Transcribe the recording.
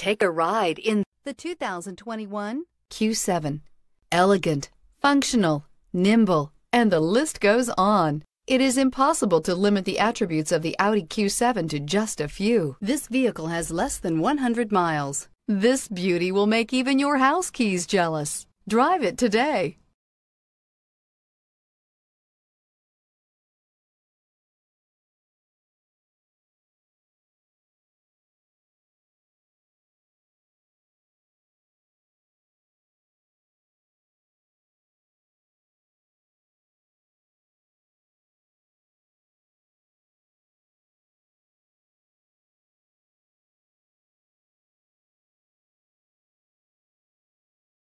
Take a ride in the 2021 Q7. Elegant, functional, nimble, and the list goes on. It is impossible to limit the attributes of the Audi Q7 to just a few. This vehicle has less than 100 miles. This beauty will make even your house keys jealous. Drive it today.